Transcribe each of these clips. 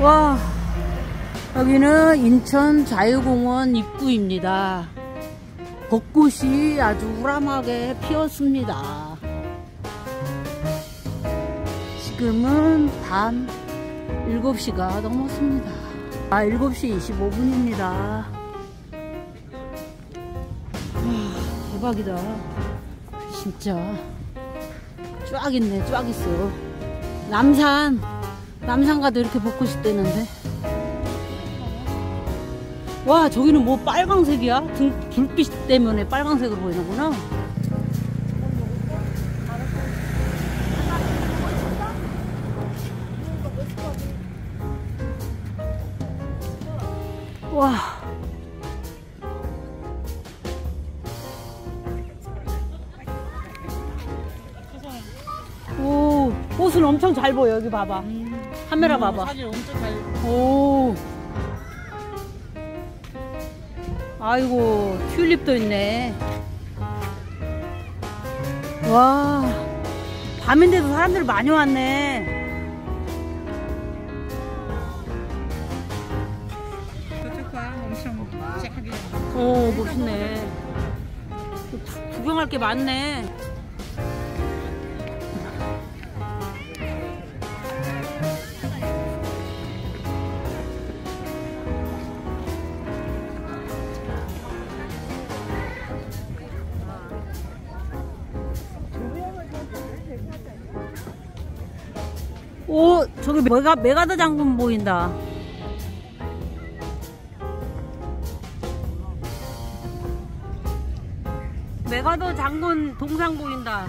와 여기는 인천 자유공원 입구입니다. 벚꽃이 아주 우람하게 피었습니다. 지금은 밤 7시가 넘었습니다. 아 7시 25분입니다. 와 대박이다. 진짜. 쫙 있네 쫙 있어. 남산 남산 가도 이렇게 벚꽃이 뜨는데 와 저기는 뭐 빨강색이야 등, 불빛 때문에 빨강색으로 보이는구나 와 오, 꽃은 엄청 잘 보여. 여기 봐봐. 카메라 봐봐. 사진 엄청 잘. 오. 아이고, 튤립도 있네. 와. 밤인데도 사람들 많이 왔네. 엄청. 오, 멋있네. 구- 구경할 게 많네. 저기 메가, 메가더 장군 보인다. 메가더 장군 동상 보인다.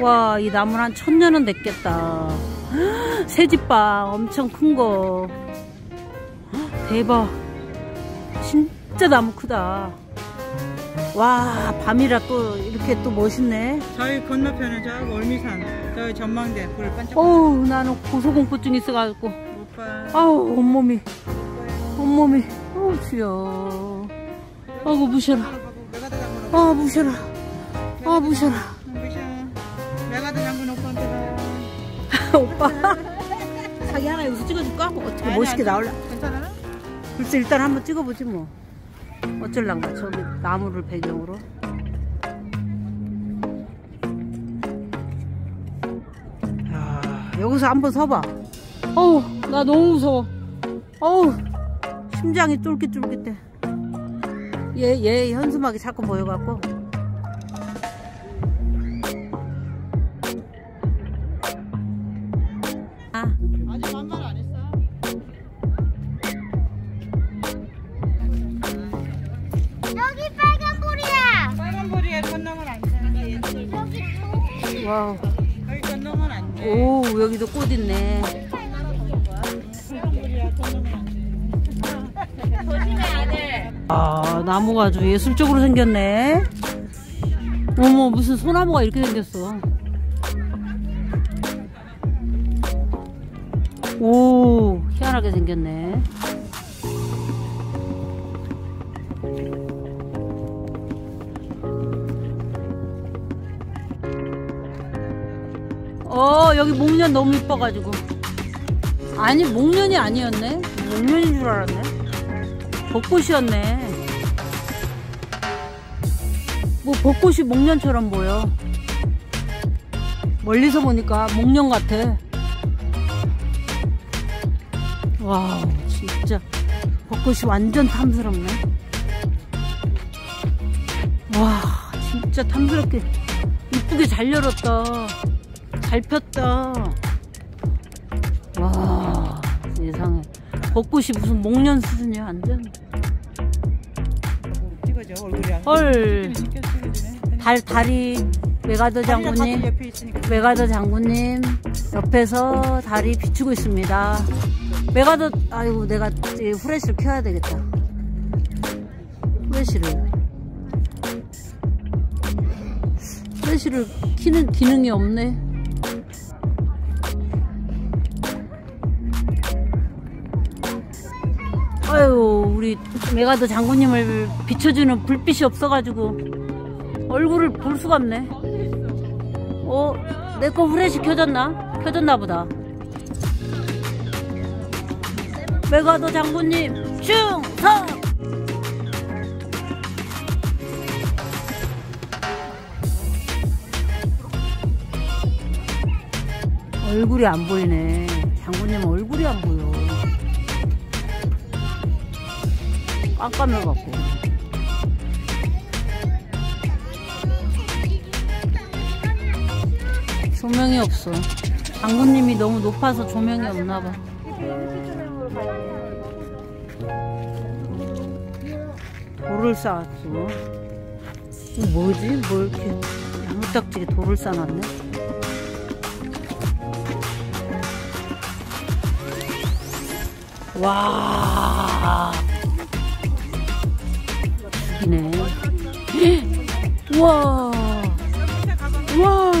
와, 이 나무는 한 천년은 됐겠다. 새집봐, 엄청 큰 거. 대박. 진짜 나무 크다. 와, 밤이라 또 이렇게 또 멋있네. 저희 건너편은 저 월미산. 저기 전망대 불 반짝. 어우, 나는 고소공포증 있어가지고. 못 봐. 아우, 온몸이, 온몸이, 어우, 주여. 아이고, 무셔라. 아, 무셔라. 아, 무셔라. 오빠. 맥아더 장군 오빠한테 오빠 자기 하나 여기서 찍어줄까? 뭐 어떻게 멋있게 나올라 괜찮아? 글쎄 일단 한번 찍어보지 뭐 어쩔란가 저기 나무를 배경으로? 야 여기서 한번 서봐. 어우 나 너무 무서워. 어우. 심장이 쫄깃쫄깃해. 얘, 얘 현수막이 자꾸 보여갖고 와우. 오 여기도 꽃 있네. 아 나무가 아주 예술적으로 생겼네 어머 무슨 소나무가 이렇게 생겼어 오 희한하게 생겼네 어 여기 목련 너무 이뻐가지고 아니 목련이 아니었네 목련인 줄 알았네 벚꽃이었네. 뭐 벚꽃이 목련처럼 보여. 멀리서 보니까 목련 같아. 와, 진짜 벚꽃이 완전 탐스럽네. 와, 진짜 탐스럽게 이쁘게 잘 열었다. 잘 폈다. 와, 세상에. 벚꽃이 무슨 목련 수준이야, 완전. 찍어줘 얼굴이 안 헐. 달, 다리, 다들 장군님. 메가더 장군님, 옆에서 다리 비추고 있습니다. 메가더, 아이고, 내가 이 후레쉬를 켜야 되겠다. 후레쉬를. 후레쉬를 키는 기능이 없네. 아유, 우리 메가더 장군님을 비춰주는 불빛이 없어가지고 얼굴을 볼 수가 없네. 어, 내 거 후레쉬 켜졌나? 켜졌나 보다. 메가더 장군님 충성! 얼굴이 안 보이네. 장군님 얼굴이 안 보여. 깜깜해갖고. 조명이 없어. 장군님이 너무 높아서 조명이 없나봐. 돌을 쌓았어. 이거 뭐지? 뭐 이렇게 야무딱지게 돌을 쌓아놨네? 와. 우와. 와우.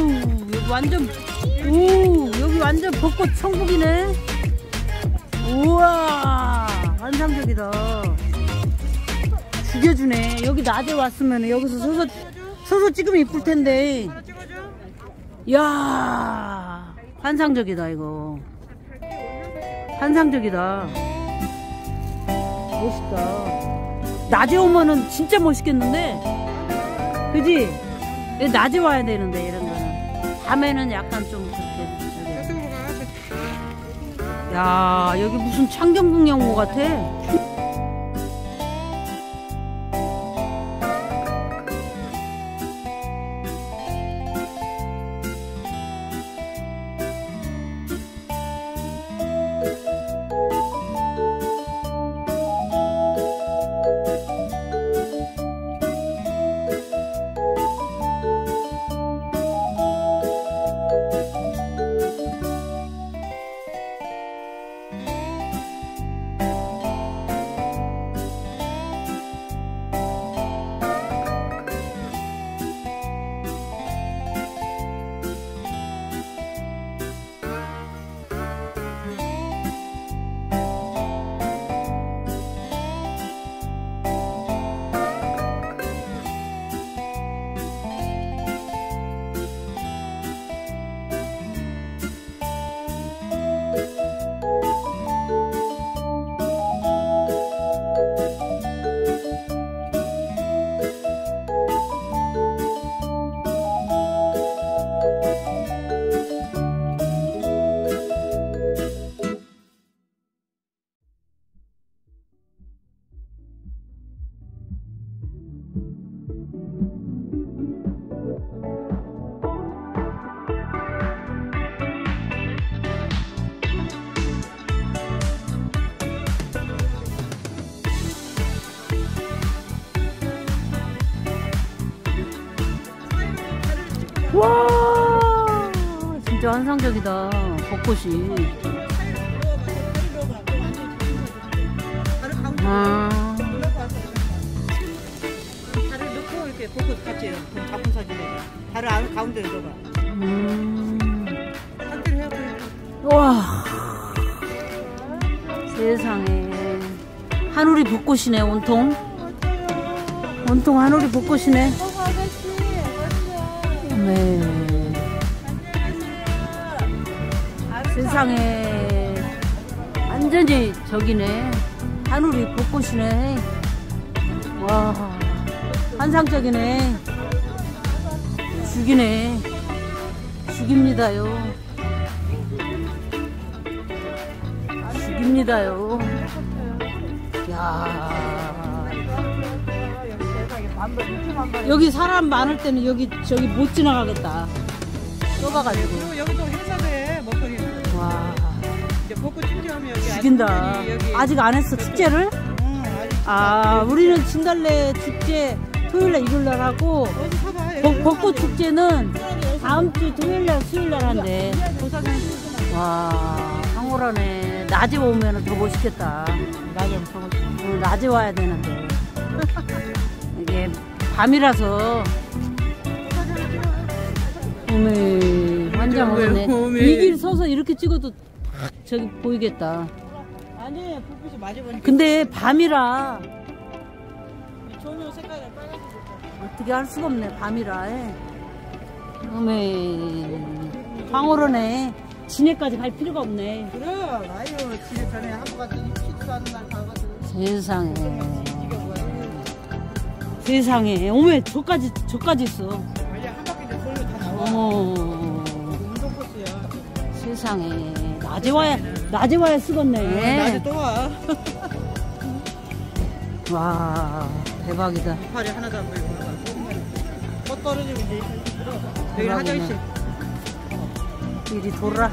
여기 완전, 오, 여기 완전 벚꽃 천국이네. 우와. 환상적이다. 죽여주네. 여기 낮에 왔으면 여기서 서서, 서서 찍으면 이쁠 텐데. 이야. 환상적이다, 이거. 환상적이다. 멋있다. 낮에 오면은 진짜 멋있겠는데? 그지? 낮에 와야 되는데, 이런 거는. 밤에는 약간 좀 그렇게. 야, 여기 무슨 창경궁 연구 같아. 벚꽃이. 아. 달을 넣고 이렇게 벚꽃 같이 작품 사진 내자. 달을 안- 가운데로 넣어봐. 음. 한대로 해봐. 와. 세상에. 하늘이 벚꽃이네 온통. 온통 하늘이 벚꽃이네. 네 세상에 완전히 저기네. 하늘이 벚꽃이네. 와 환상적이네. 죽이네. 죽입니다요. 죽입니다요. 야. 여기 사람 많을 때는 여기 저기 못 지나가겠다. 좁아가지고 벚꽃 축제하면 여기 죽인다. 여기. 아직 안 했어 축제를? 응. 아 우리는 진달래 축제 토요일날 일요일날 하고 벚- 벚꽃 축제는 다음 주 토요일날 수요일날 한대. 와 황홀하네. 낮에 오면 더 멋있겠다. 오늘 낮에 와야 되는데. 이게 밤이라서. 오메 환장 오네. 오메. 이길 서서 이렇게 찍어도 딱 저기 보이겠다 아니, 불빛이 맞아 보니까. 근데 밤이라 조명 색깔이 빨간색. 어떻게 할 수가 없네 밤이라 에. 오메 황홀하네 진해까지 갈 필요가 없네. 그래 아유 집에 전에 한번 가서 입식도 하는 날 가거든 세상에. 세상에. 어머, 저까지, 저까지 있어. 원래 한 바퀴 더 돌면 다 나와 코스야 세상에. 낮에 와야, 낮에 와야 쓰겠네. 낮에 또 와 와, 대박이다. 팔이 하나도 안 보이고 pot 떨어지면 이제 여기. 화장실 이리 돌아.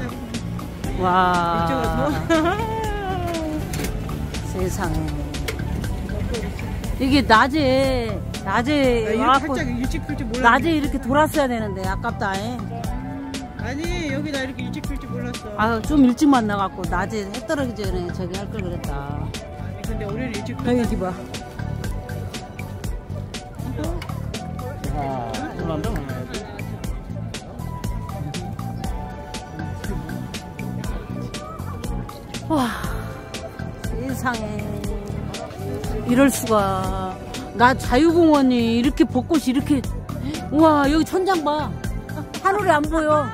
와. 이쪽으로 세상에. 이게 낮에, 낮에 이렇게 와갖고, 낮에 이렇게 돌았어야 되는데, 아깝다. 에. 아니 여기다 이렇게 일찍 필줄 몰랐어 아, 좀 일찍 만나갖고, 낮에 해 떨어지기 전에 저기 할 걸 그랬다. 아니 근데 우리는 일찍 필 여기 봐. 와, 세상에. 이럴 수가. 나 자유공원이 이렇게 벚꽃이 이렇게. 우와, 여기 천장 봐. 하늘이 안 보여.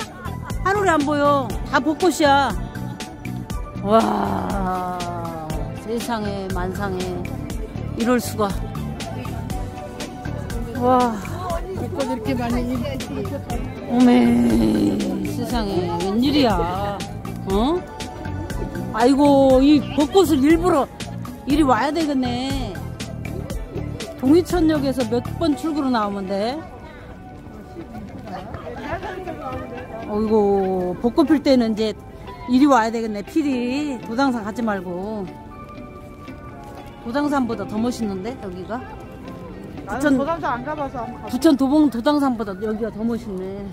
하늘이 안 보여. 다 벚꽃이야. 와, 세상에, 만상에. 이럴 수가. 와. 벚꽃 이렇게 많이 어메 세상에 웬일이야 어? 아이고 이 벚꽃을 일부러 이리 와야 되겠네 동이천역에서 몇 번 출구로 나오면 돼 어이구 벚꽃 필 때는 이제 이리 와야 되겠네. 필히 도당산 가지 말고. 도당산보다 더 멋있는데 여기가? 부천- 도담사 안 가봐서 한번 가봐 부천 도봉 도당산보다 여기가 더 멋있네.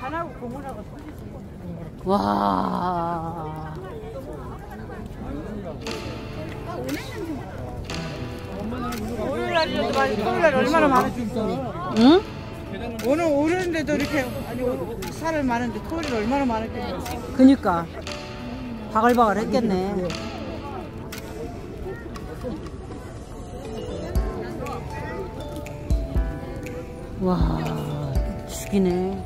산하고 공원하고 와. 오늘 날이 많이 토요일 날 얼마나 많을지. 응? 오늘 오는데도 이렇게 아니 살을 많은데 토요일 얼마나 많을지 그니까. 바글바글 했겠네. 와, 죽이네.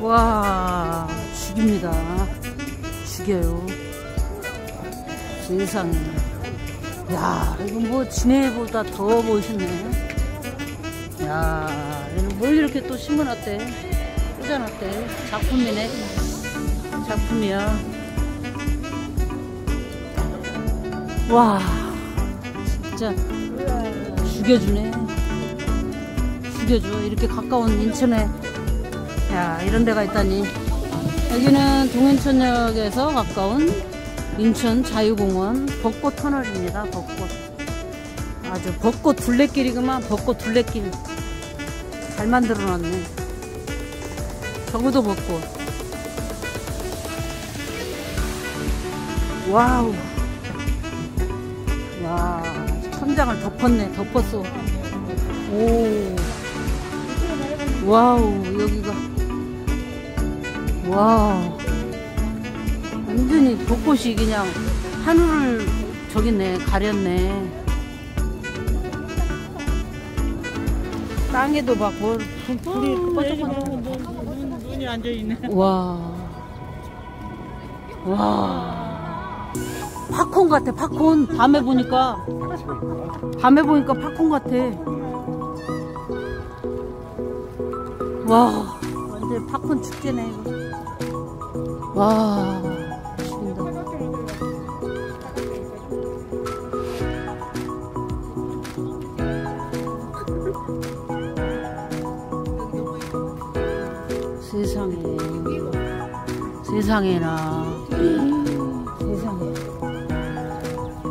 와, 죽입니다. 죽여요. 세상에. 야, 이건 뭐 진해보다 더 멋있네. 야, 얘는 뭘 이렇게 또 심어놨대. 꽂아놨대. 작품이네. 작품이야. 와, 진짜 죽여주네. 죽여줘. 이렇게 가까운 인천에 야, 이런 데가 있다니. 여기는 동인천역에서 가까운 인천 자유공원 벚꽃 터널입니다. 벚꽃. 아주 벚꽃 둘레길이구만. 벚꽃 둘레길. 잘 만들어 놨네. 저거도 벚꽃. 와우. 와, 천장을 덮었네. 덮었어. 오. 와우, 여기가. 와우. 완전히 벚꽃이 그냥 하늘을 저기네, 가렸네. 땅에도 막 뭘, 불- 불이 번쩍번쩍. 눈, 눈이 앉아 있네. 와. 와. 팝콘 같아, 팝콘. 밤에 보니까. 밤에 보니까 팝콘 같아. 와. 완전 팝콘 축제네, 이거. 와. 죽인다. 세상에. 세상에나. 세상에.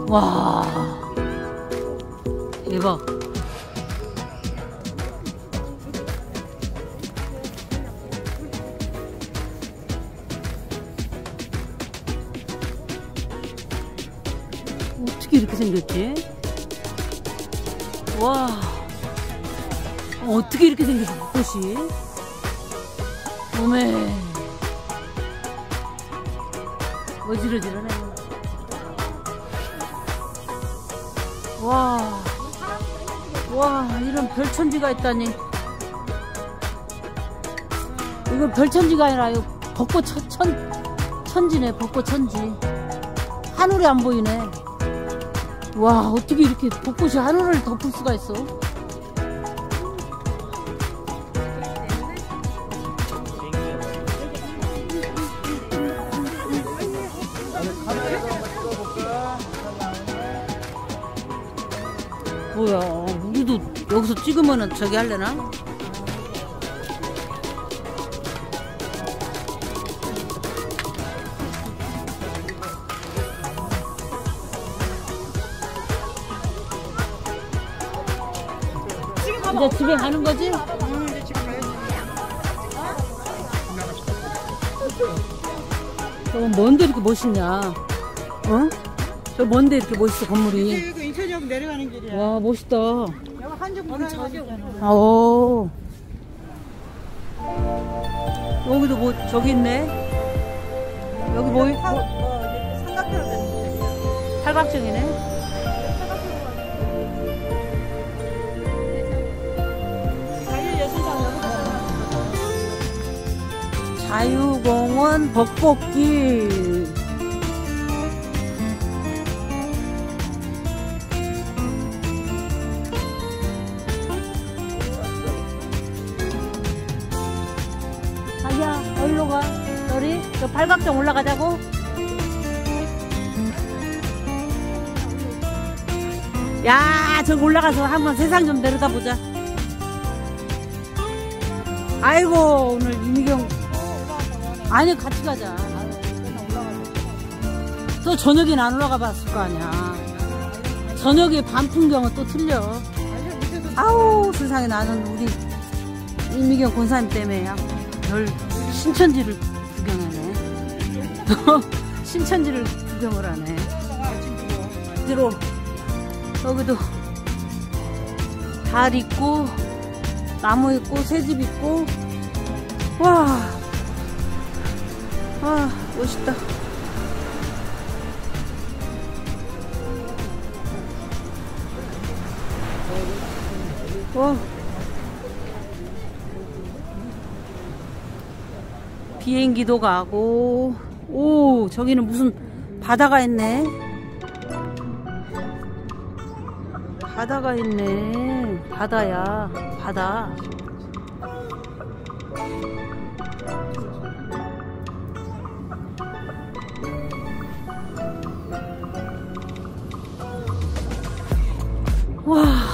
와. 대박. 이렇게 생겼지? 와. 어떻게 이렇게 생겼어, 벚꽃이? 어메. 어지러지러네. 와. 와, 이런 별천지가 있다니. 이거 별천지가 아니라, 이거 벚꽃 천, 천, 천지네, 벚꽃 천지. 하늘이 안 보이네. 와, 어떻게 이렇게 벚꽃이 하늘을 덮을 수가 있어? 뭐야, 우리도 여기서 찍으면은 저기 할래나? 이제 집에 가는 거지? 응, 이제 집에 가야지. 저거 뭔데 이렇게 멋있냐? 어? 저 뭔데 이렇게 멋있어, 건물이. 그 인천역 내려가는 길이야. 와, 멋있다. 여기 한쪽 문화회관이잖아. 아, 오. 여기도 뭐, 저기 있네. 여기 뭐, 사- 뭐뭐 길이야. 팔각정이네. 자유공원 벚꽃길. 자기야, 어디로 가? 우리 저 팔각정 올라가자고? 야, 저기 올라가서 한번 세상 좀 내려다보자. 아이고, 오늘 이미경 아니 같이 가자. 또 저녁엔 안 올라가 봤을 거 아니야. 저녁에 밤 풍경은 또 틀려. 아우 세상에 나는 우리 이미경 권사님 때문에 야, 별 신천지를 구경하네. 신천지를 구경을 하네. 들어 여기도 달 있고 나무 있고 새집 있고 와 아, 멋있다. 와. 비행기도 가고, 오, 저기는 무슨 바다가 있네. 바다가 있네. 바다야, 바다. 와,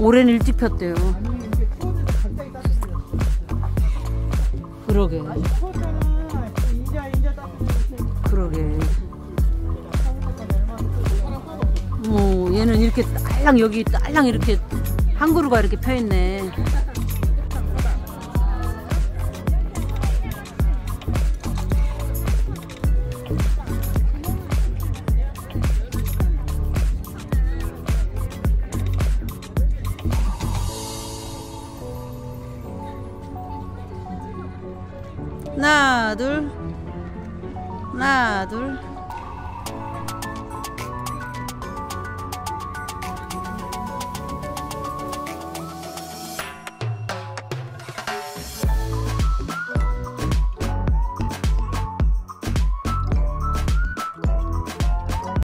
올해는 일찍 폈대요. 그러게. 그러게. 뭐 얘는 이렇게 딸랑 여기 딸랑 이렇게 한 그루가 이렇게 펴 있네. 하나 둘